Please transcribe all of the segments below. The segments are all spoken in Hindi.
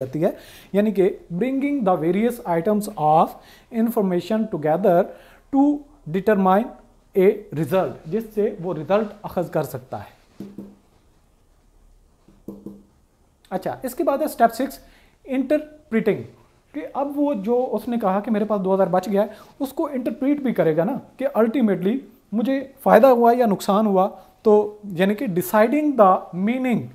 जाती है। यानी कि bringing the various items of information together to determine a result जिससे वो रिज़ल्ट अखज कर सकता है। अच्छा इसके बाद है स्टेप सिक्स इंटरप्रिटिंग कि अब वो जो उसने कहा कि मेरे पास 2000 बच गया है, उसको इंटरप्रीट भी करेगा ना, कि अल्टीमेटली मुझे फ़ायदा हुआ या नुकसान हुआ तो यानी कि deciding the meaning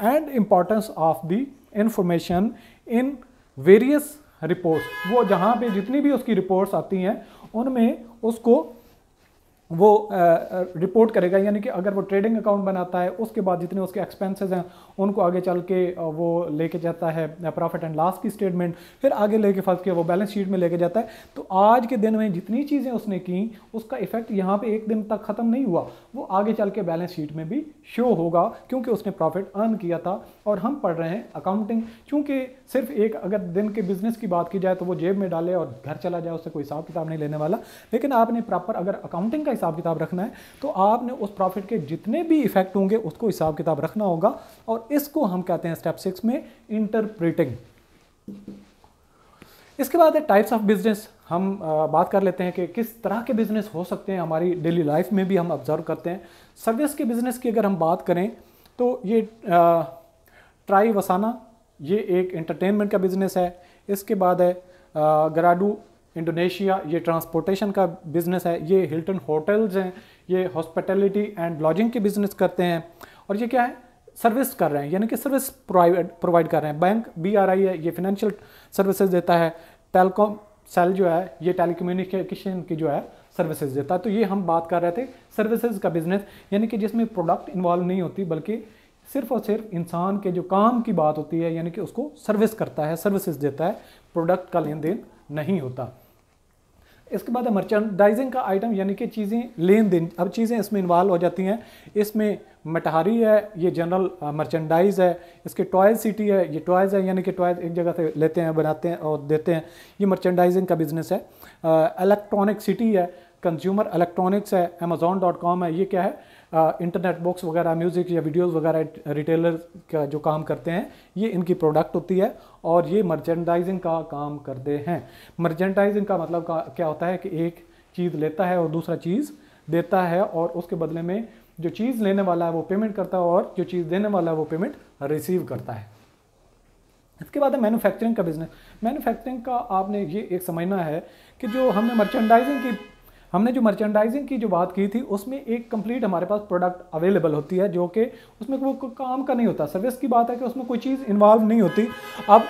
and importance of the information in various reports वो जहाँ पे जितनी भी उसकी रिपोर्ट्स आती हैं, उनमें उसको वो रिपोर्ट करेगा, यानी कि अगर वो ट्रेडिंग अकाउंट बनाता है, उसके बाद जितने उसके एक्सपेंसेस हैं, उनको आगे चल के वो लेके जाता है प्रॉफिट एंड लॉस की स्टेटमेंट फिर आगे लेके फंस के वो बैलेंस शीट में लेके जाता है। तो आज के दिन में जितनी चीज़ें उसने की, उसका इफ़ेक्ट यहाँ पे एक दिन तक ख़त्म नहीं हुआ। वो आगे चल के बैलेंस शीट में भी शो होगा, क्योंकि उसने प्रॉफिट अर्न किया था। और हम पढ़ रहे हैं अकाउंटिंग क्योंकि सिर्फ़ एक अगर दिन के बिज़नेस की बात की जाए तो वो जेब में डाले और घर चला जाए, उससे कोई हिसाब किताब नहीं लेने वाला। लेकिन आपने प्रॉपर अगर अकाउंटिंग का हिसाब किताब रखना है तो आपने उस प्रॉफिट के जितने भी इफ़ेक्ट होंगे, उसको हिसाब किताब रखना होगा और इसको हम कहते हैं स्टेप सिक्स में इंटरप्रिटिंग इसके बाद है टाइप्स ऑफ़ बिज़नेस हम बात कर लेते हैं कि किस तरह के बिज़नेस हो सकते हैं हमारी डेली लाइफ में भी हम ऑब्ज़र्व करते हैं। सर्विस के बिज़नेस की अगर हम बात करें तो ये ट्राई वसाना ये एक एंटरटेनमेंट का बिज़नेस है। इसके बाद है गराडू इंडोनेशिया, ये ट्रांसपोर्टेशन का बिज़नेस है, ये हिल्टन होटल्स हैं, ये हॉस्पिटलिटी एंड लॉजिंग के बिज़नेस करते हैं। और ये क्या है? सर्विस कर रहे हैं, यानी कि सर्विस प्रोवाइड कर रहे हैं। बैंक बी आर आई है, ये फिनेंशियल सर्विसेज़ देता है। टेलीकॉम सेल जो है, ये टेलीकम्युनिकेशन की जो है सर्विसेज़ देता है। तो ये हम बात कर रहे थे सर्विसेज़ का बिज़नेस यानी कि जिसमें प्रोडक्ट इन्वॉल्व नहीं होती, बल्कि सिर्फ़ और सिर्फ़ इंसान के जो काम की बात होती है, यानी कि उसको सर्विस करता है सर्विसेज़ देता है प्रोडक्ट का लेन देन नहीं होता। इसके बाद मर्चेंडाइजिंग का आइटम यानी कि चीज़ें लेन देन अब चीज़ें इसमें इन्वॉल्व हो जाती हैं। इसमें मटहारी है, ये जनरल मर्चेंडाइज है। इसके टॉयज सिटी है, ये टॉयज़ है, यानी कि टॉयज एक जगह से लेते हैं, बनाते हैं और देते हैं। ये मर्चेंडाइजिंग का बिज़नेस है। इलेक्ट्रॉनिक सिटी है कंज्यूमर इलेक्ट्रॉनिक्स है अमेजोन डॉट कॉम है। ये क्या है? इंटरनेट बॉक्स वगैरह म्यूज़िक या वीडियोस वगैरह रिटेलर का जो काम करते हैं ये इनकी प्रोडक्ट होती है और ये मर्चेंडाइजिंग का काम करते हैं। मर्चेंडाइजिंग का मतलब का, क्या होता है कि एक चीज़ लेता है और दूसरा चीज़ देता है और उसके बदले में जो चीज़ लेने वाला है वो पेमेंट करता है और जो चीज़ देने वाला है वो पेमेंट रिसीव करता है। इसके बाद है मैन्युफैक्चरिंग का बिज़नेस मैन्युफैक्चरिंग का आपने ये एक समझना है कि जो हमने मर्चेंडाइजिंग की हमने जो मर्चेंडाइजिंग की, जो बात की थी, उसमें एक कंप्लीट हमारे पास प्रोडक्ट अवेलेबल होती है, जो कि उसमें वो काम का नहीं होता। सर्विस की बात है कि उसमें कोई चीज़ इन्वॉल्व नहीं होती। अब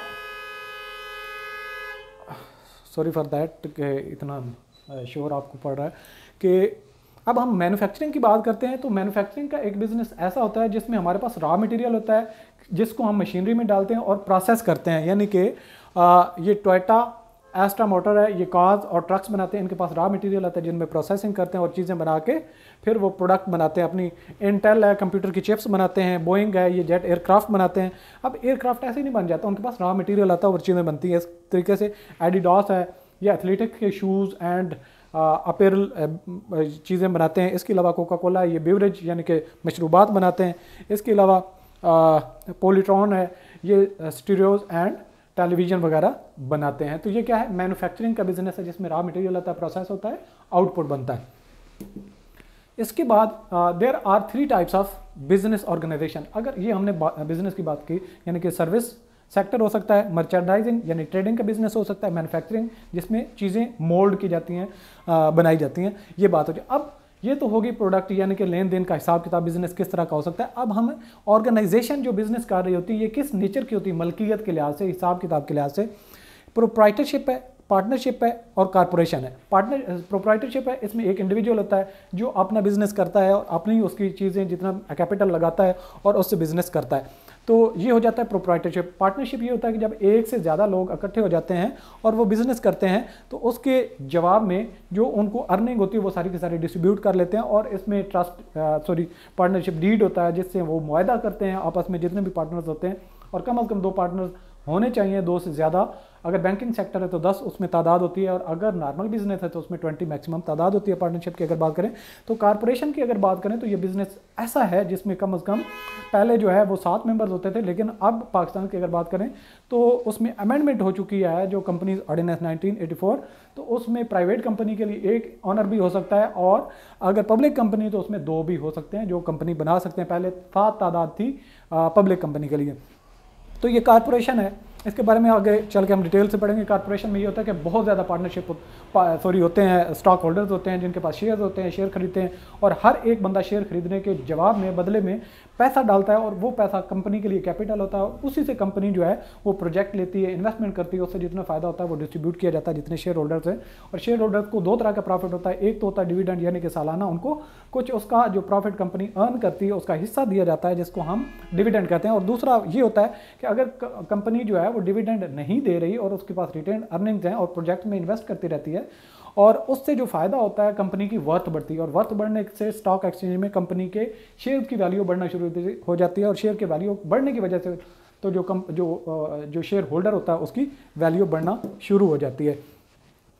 सॉरी फॉर दैट इतना श्योर आपको पड़ रहा है कि अब हम मैन्युफैक्चरिंग की बात करते हैं तो मैन्युफैक्चरिंग का एक बिज़नेस ऐसा होता है जिसमें हमारे पास रॉ मटेरियल होता है, जिसको हम मशीनरी में डालते हैं और प्रोसेस करते हैं। यानी कि ये टोयटा एस्ट्रा मोटर है, ये कार्स और ट्रक्स बनाते हैं, इनके पास रॉ मटेरियल आता है, जिनमें प्रोसेसिंग करते हैं और चीज़ें बना के फिर वो प्रोडक्ट बनाते हैं। अपनी इंटेल है कंप्यूटर की चिप्स बनाते हैं बोइंग है, ये जेट एयरक्राफ्ट बनाते हैं। अब एयरक्राफ्ट ऐसे ही नहीं बन जाता, उनके पास रॉ मटेरियल आता है और चीज़ें बनती हैं। इस तरीके से एडिडॉस है, ये एथलेटिक के शूज़ एंड अपेरल चीज़ें बनाते हैं। इसके अलावा कोका कोला ये बेवरेज यानी कि मशरूबात बनाते हैं। इसके अलावा पोलिट्रॉन है, ये स्टीरियोज एंड टेलीविज़न वगैरह बनाते हैं। तो ये क्या है? मैन्युफैक्चरिंग का बिज़नेस है जिसमें रॉ मटेरियल आता है प्रोसेस होता है आउटपुट बनता है। इसके बाद there are three types of business organisation अगर ये हमने बिज़नेस की बात की, यानी कि सर्विस सेक्टर हो सकता है मर्चेंडाइजिंग यानी ट्रेडिंग का बिज़नेस हो सकता है मैन्युफैक्चरिंग जिसमें चीज़ें मोल्ड की जाती हैं बनाई जाती हैं। ये बात हो जाए। अब ये तो होगी प्रोडक्ट यानी कि लेन देन का हिसाब किताब बिज़नेस किस तरह का हो सकता है। अब हम ऑर्गेनाइजेशन जो बिज़नेस कर रही होती है ये किस नेचर की होती है मलकियत के लिहाज से, हिसाब किताब के लिहाज से। प्रोप्राइटरशिप है पार्टनरशिप है और कारपोरेशन है। पार्टनर प्रोप्राइटरशिप है, इसमें एक इंडिविजुअल होता है जो अपना बिज़नेस करता है और अपनी उसकी चीज़ें जितना कैपिटल लगाता है और उससे बिज़नेस करता है। तो ये हो जाता है प्रोप्राइटरशिप पार्टनरशिप ये होता है कि जब एक से ज़्यादा लोग इकट्ठे हो जाते हैं और वो बिज़नेस करते हैं तो उसके जवाब में जो उनको अर्निंग होती है, वो सारी की सारी डिस्ट्रीब्यूट कर लेते हैं और इसमें ट्रस्ट सॉरी पार्टनरशिप डीड होता है जिससे वो मुआदा करते हैं आपस में जितने भी पार्टनर्स होते हैं और कम अज़ कम दो पार्टनर्स होने चाहिए, दो से ज़्यादा। अगर बैंकिंग सेक्टर है तो 10 उसमें तादाद होती है और अगर नॉर्मल बिज़नेस है तो उसमें 20 मैक्सिमम तादाद होती है पार्टनरशिप की अगर बात करें। तो कारपोरेशन की अगर बात करें तो ये बिज़नेस ऐसा है जिसमें कम अज़ कम पहले जो है वो सात मेंबर्स होते थे, लेकिन अब पाकिस्तान की अगर बात करें तो उसमें अमेंडमेंट हो चुकी है जो कंपनी ऑर्डिनेंस नाइनटीन तो उसमें प्राइवेट कंपनी के लिए एक ऑनर भी हो सकता है और अगर पब्लिक कंपनी तो उसमें दो भी हो सकते हैं जो कंपनी बना सकते हैं। पहले सात तादाद थी पब्लिक कंपनी के लिए। तो ये कॉरपोरेशन है। इसके बारे में आगे चल के हम डिटेल से पढ़ेंगे। कॉरपोरेशन में ये होता है कि बहुत ज़्यादा पार्टनरशिप सॉरी होते हैं स्टॉक होल्डर्स होते हैं, जिनके पास शेयर होते हैं शेयर खरीदते हैं और हर एक बंदा शेयर खरीदने के जवाब में, बदले में पैसा डालता है और वो पैसा कंपनी के लिए कैपिटल होता है उसी से कंपनी जो है वो प्रोजेक्ट लेती है इन्वेस्टमेंट करती है, उससे जितना फ़ायदा होता है वो डिस्ट्रीब्यूट किया जाता है, जितने शेयर होल्डर्स हैं। और शेयर होल्डर्स को दो तरह का प्रॉफिट होता है, एक तो होता है डिविडेंड यानी कि सालाना उनको कुछ उसका जो प्रॉफिट कंपनी अर्न करती है, उसका हिस्सा दिया जाता है, जिसको हम डिविडेंड कहते हैं। और दूसरा ये होता है कि अगर कंपनी जो है वो डिविडेंड नहीं दे रही और उसके पास रिटर्न अर्निंग्स हैं और प्रोजेक्ट में इन्वेस्ट करती रहती है और उससे जो फ़ायदा होता है कंपनी की वर्थ बढ़ती है। और वर्थ बढ़ने से स्टॉक एक्सचेंज में कंपनी के शेयर की वैल्यू बढ़ना शुरू हो जाती है और शेयर की वैल्यू बढ़ने की वजह से तो जो कम जो जो शेयर होल्डर होता है, उसकी वैल्यू बढ़ना शुरू हो जाती है।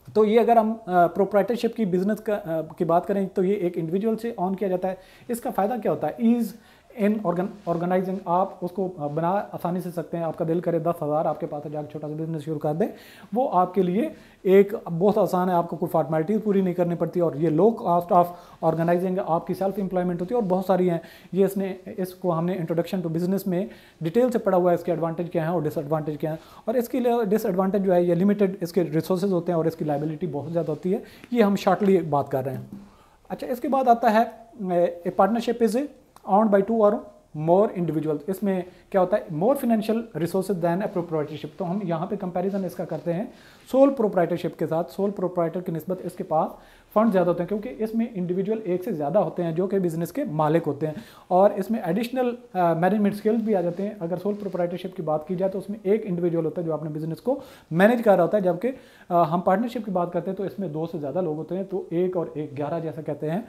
तो ये अगर हम प्रोप्राइटरशिप की बिज़नेस का की बात करें तो ये एक इंडिविजुअल से ऑन किया जाता है। इसका फ़ायदा क्या होता है? ईज़ इन ऑर्गन ऑर्गेनाइजिंग आप उसको बना आसानी से सकते हैं। आपका दिल करे दस हज़ार, आपके पास जाकर छोटा सा बिज़नेस शुरू कर दें। वो आपके लिए एक बहुत आसान है। आपको कोई फॉर्मेलिटीज़ पूरी नहीं करनी पड़ती और ये लो कॉस्ट ऑफ़ ऑर्गेनाइजिंग आपकी सेल्फ एम्प्लॉयमेंट होती है और बहुत सारी हैं। ये इसने, इसको हमने इंट्रोडक्शन टू बिज़नेस में डिटेल से पढ़ा हुआ है। इसके एडवांटेज क्या है और डिसएडवांटेज क्या है। और इसके लिए डिसएडवांटेज जो है, ये लिमिटेड इसके रिसोर्सेज होते हैं और इसकी लाइबिलिटी बहुत ज़्यादा होती है। ये हम शॉर्टली बात कर रहे हैं। अच्छा इसके बाद आता है a partnership is owned by two और मोर इंडिविजुअल इसमें क्या होता है? More financial resources than a proprietorship तो हम यहाँ पे कंपैरिजन इसका करते हैं। सोल प्रोप्राइटरशिप के साथ सोल प्रोप्राइटर की नस्बत इसके पास फंड ज़्यादा होते हैं क्योंकि इसमें इंडिविजुअल एक से ज़्यादा होते हैं जो कि बिज़नेस के मालिक होते हैं। और इसमें एडिशनल मैनेजमेंट स्किल्स भी आ जाते हैं। अगर सोल प्रोप्राइटरशिप की बात की जाए तो उसमें एक इंडिविजुअल होता है जो अपने बिज़नेस को मैनेज कर रहा होता है। जबकि हम पार्टनरशिप की बात करते हैं तो इसमें दो से ज़्यादा लोग होते हैं। तो एक और एक ग्यारह जैसा कहते हैं।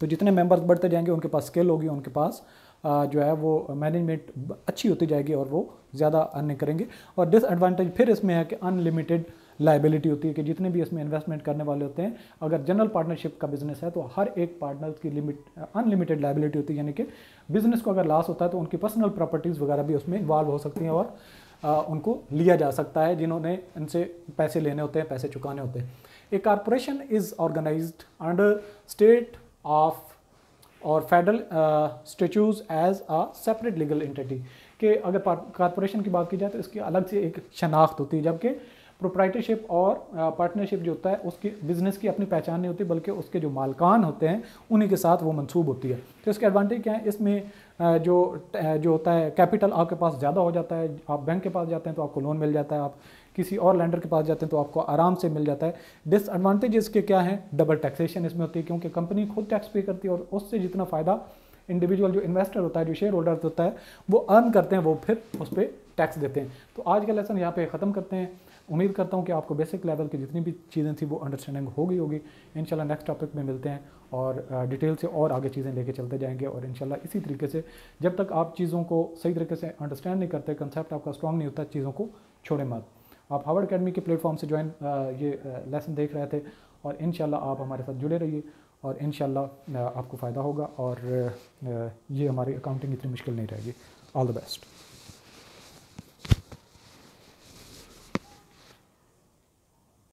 तो जितने मेंबर्स बढ़ते जाएँगे उनके पास स्किल होगी उनके पास जो है वो मैनेजमेंट अच्छी होती जाएगी और वो ज़्यादा अर्निंग करेंगे। और डिसएडवांटेज फिर इसमें है कि अनलिमिटेड लाइबिलिटी होती है कि जितने भी इसमें इन्वेस्टमेंट करने वाले होते हैं अगर जनरल पार्टनरशिप का बिज़नेस है तो हर एक पार्टनर की लिमिट अनलिमिटेड लाइबिलिटी होती है। यानी कि बिज़नेस को अगर लॉस होता है तो उनकी पर्सनल प्रॉपर्टीज़ वगैरह भी उसमें इन्वॉल्व हो सकती हैं और आ, उनको लिया जा सकता है जिन्होंने इनसे पैसे लेने होते हैं पैसे चुकाने होते हैं। A corporation is organise under state of और federal statutes as a separate legal entity के अगर कॉरपोरेशन की बात की जाए तो इसकी अलग से एक शनाख्त होती है, जबकि प्रोप्राइटरशिप और पार्टनरशिप uh, जो होता है उसकी बिज़नेस की अपनी पहचान नहीं होती बल्कि उसके जो मालकान होते हैं उन्हीं के साथ वो मंसूब होती है। तो इसके एडवांटेज क्या है? इसमें uh, जो uh, जो होता है कैपिटल आपके पास ज़्यादा हो जाता है आप बैंक के पास जाते हैं तो आपको लोन मिल जाता है आप किसी और लैंडर के पास जाते हैं तो आपको आराम से मिल जाता है। डिसएडवांटेज इसके क्या हैं? डबल टैक्सेशन इसमें होती है क्योंकि कंपनी खुद टैक्स पे करती है और उससे जितना फ़ायदा इंडिविजुअल जो इन्वेस्टर होता है जो शेयर होल्डर होता है वो अर्न करते हैं वो फिर उस पर टैक्स देते हैं। तो आज का लेसन यहाँ पे ख़त्म करते हैं। उम्मीद करता हूँ कि आपको बेसिक लेवल की जितनी भी चीज़ें थी वो अंडरस्टैंडिंग हो गई होगी। इंशाल्लाह नेक्स्ट टॉपिक में मिलते हैं और डिटेल से और आगे चीज़ें लेके चलते जाएँगे और इंशाल्लाह इसी तरीके से जब तक आप चीज़ों को सही तरीके से अंडरस्टैंड नहीं करते कंसेप्ट आपका स्ट्रॉन्ग नहीं होता, चीज़ों को छोड़े मत। आप हावर्ड अकेडमी के प्लेटफॉर्म से ज्वाइन ये लेसन देख रहे थे और इन आप हमारे साथ जुड़े रहिए और इन आपको फ़ायदा होगा और ये हमारी अकाउंटिंग इतनी मुश्किल नहीं रहेगी। All the best